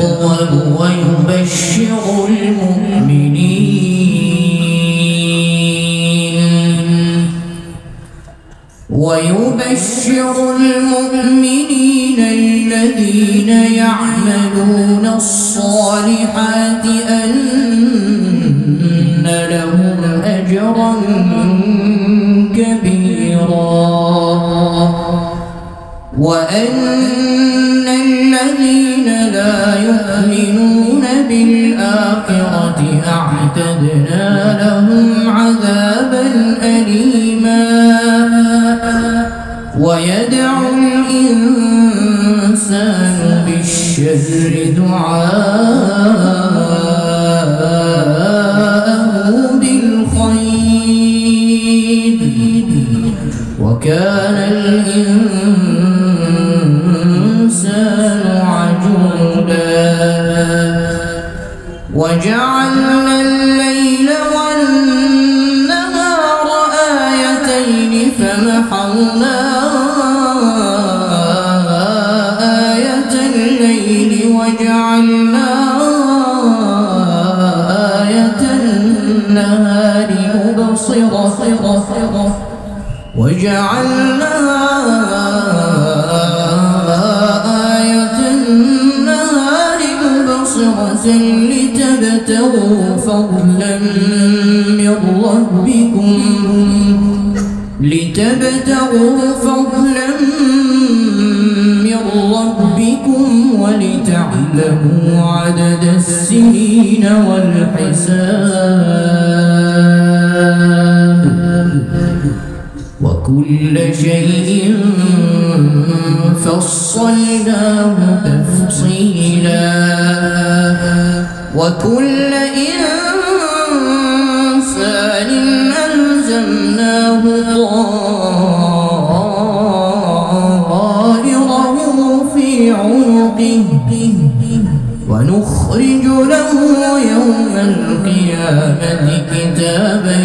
أقوم ويبشر المؤمنين ويبشر المؤمنين الذين يعملون الصالحات أن لهم أجرا كبيرا وأن لا يؤمنون بالآخرة أعتدنا لهم عذابا أليما ويدعو الإنسان بالشر دعاءه وجعلنا الليل والنهار آيتين فمحونا آية الليل وجعلنا آية النهار مبصرة وجعلنا آية النهار مبصرة لتبتغوا فضلا من ربكم لتبتغوا فضلا من ربكم ولتعلموا عدد السنين والحساب وكل شيء فصلناه تفصيلا وكل إنسان ألزمناه طائره في عنقه ونخرج له يوم القيامة كتابا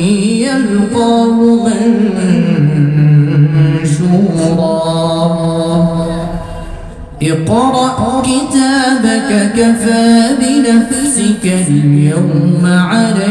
يلقاه منشورا. اقرأ كتابك كفى بنفسك اليوم عليك